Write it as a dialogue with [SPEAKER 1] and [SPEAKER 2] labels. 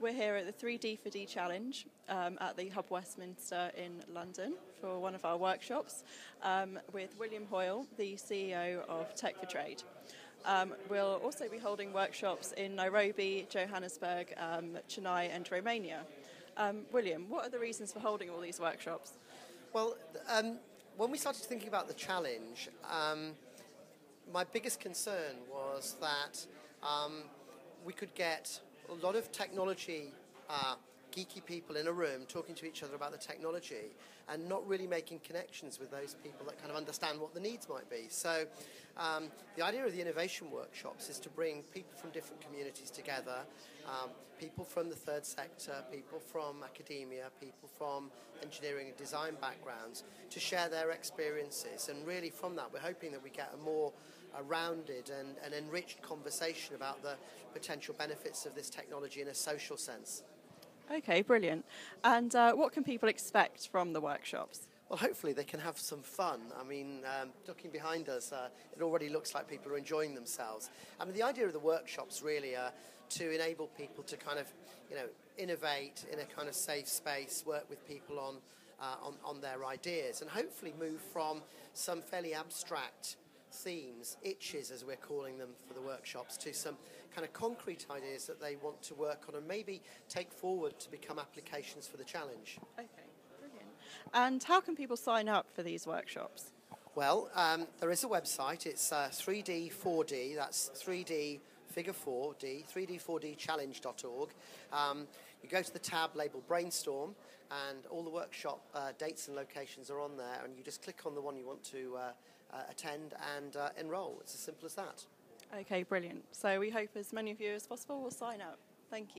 [SPEAKER 1] We're here at the 3D4D Challenge um, at the Hub Westminster in London for one of our workshops um, with William Hoyle, the CEO of Tech for Trade. Um, we'll also be holding workshops in Nairobi, Johannesburg, um, Chennai, and Romania. Um, William, what are the reasons for holding all these workshops?
[SPEAKER 2] Well, um, when we started thinking about the challenge, my biggest concern was that we could get a lot of technology uh, geeky people in a room talking to each other about the technology and not really making connections with those people that kind of understand what the needs might be. So, um, the idea of the innovation workshops is to bring people from different communities together um, people from the third sector, people from academia, people from engineering and design backgrounds to share their experiences. And really, from that, we're hoping that we get a more a rounded and, and enriched conversation about the potential benefits of this technology in a social sense.
[SPEAKER 1] Okay, brilliant. And uh, what can people expect from the workshops?
[SPEAKER 2] Well, hopefully they can have some fun. I mean, um, looking behind us, uh, it already looks like people are enjoying themselves. I mean, the idea of the workshops really are to enable people to kind of, you know, innovate in a kind of safe space, work with people on, uh, on, on their ideas, and hopefully move from some fairly abstract themes, itches as we're calling them for the workshops, to some kind of concrete ideas that they want to work on and maybe take forward to become applications for the challenge.
[SPEAKER 1] Okay, brilliant. And how can people sign up for these workshops?
[SPEAKER 2] Well, um, there is a website. It's uh, 3D4D. That's 3D figure 4D, 3D4Dchallenge.org. Um, you go to the tab labeled Brainstorm, and all the workshop uh, dates and locations are on there, and you just click on the one you want to uh, uh, attend and uh, enroll. It's as simple as that.
[SPEAKER 1] Okay, brilliant. So we hope as many of you as possible will sign up. Thank you.